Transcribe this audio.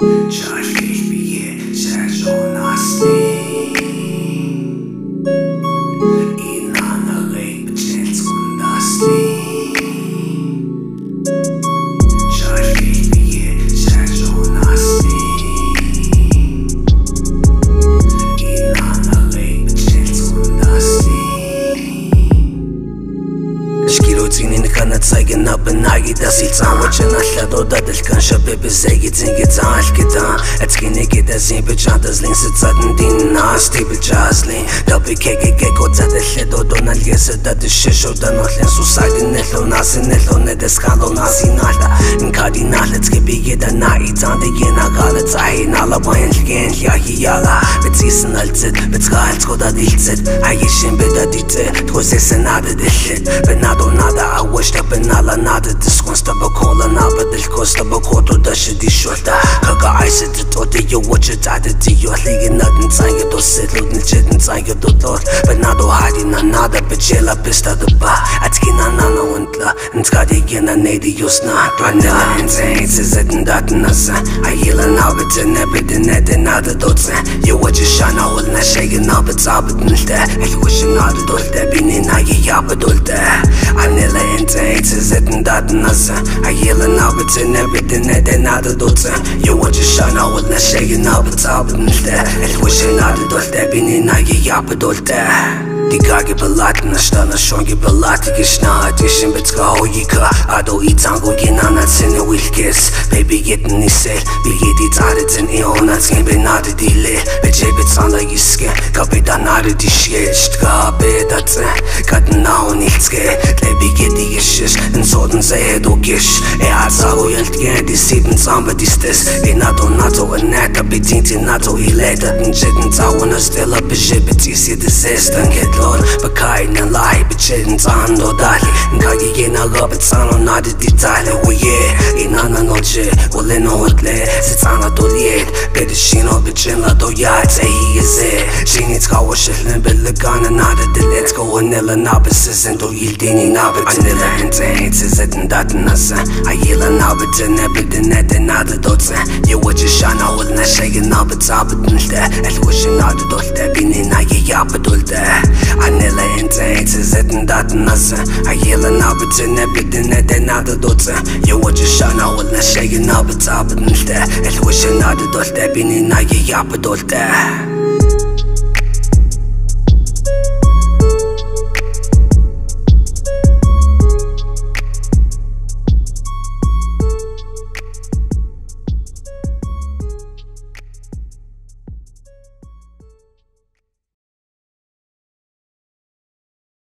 Try to be it, says on us. نقب نعقي دا سيتان وجن أحلادو دا دلكان شباب الزايد زين قطع الكتان أتكيني قدا زين بجان دازلين ستزاد ندين ناس تي بجازلين دابي كيكي كيكو تزاد الحلو دونا الياس دا دشيشو دا نوحلين سوسايد نلو ناسي نلو ندسخالو ناسي نالدا نكاري نالت كبي يدا ناعي تان دي ينا غالت صحي نالا باين لين لياهي يالا بتسيسن التت بتغالت قدا ديلتت عايشين بدا ديتت توزيسن عدد الحلت بنادو نادا عوشتا بنادو nala nada disconstable cola naba del costa bakoto da shidi shota kaga ice the tote yo watch it at the yo lige nothing sange do sit lut nil chit sange do tot but nado hadi na nada pechela pista do ba. Atki na na na untla ntska de gena ne di yosna twanda ntsaits is it ndat nasa ayela na bit ne bit ne de nada dot yo watch it shana ul na shege na bit sabit nilta ay wish nada dot da bini na ya bit dot Annelerin teksiz etin dadı nasıl Hayırlı nabıtı ne bildi neden adı dotu Yavaşı şana olna şeyin abı tabımızda Elhoşun adı dostu binin ayı yapı dostu Die Gage belagt, na stana schon gebelagt, die geschnahe dich in Betrauiger. Ado i tango genannt, Wilkes. Baby jeden nicht sel, wie jede Tare den Eon, als kein Benade. Bece betzanda iske, kapitan adı dişe, işte kabe datse, kadın Qët ka beda të Ka o i shish Në në se e do kish E a sa ho jel të gjen Di sit në samba di stes E na do na to e neta Be din ti na to i letat Në gjit në ta në stella Be gjebe ti si dhe zesta Në ket lor Për kaj në laj Për qit në ta ndo dali Në ka gi jena gëpë Të sano na di ditale U je I nana no që U le no hët le Se cana do ljet Për të shino për qen la do jajt Se hi e ze Qini t'ka u shëllën Për lë gane na dhe të let Ko u nëllë na për se zën Do jil dini na për të në të Ręce, ręce zetendaty nasa. A yılan abıtı ne bildi ne de nadı dotsa Yavaşı şana odna şeyin abıtı abıtmıştı Elvuşun adı dolte binin ayı yapı dolte Anela ręce, ręce zetendaty nasa. A yılan abıtı ne bildi ne de nadı dotsa Yavaşı şana odna şeyin abıtı abıtmıştı Elvuşun adı dolte binin ayı yapı dolte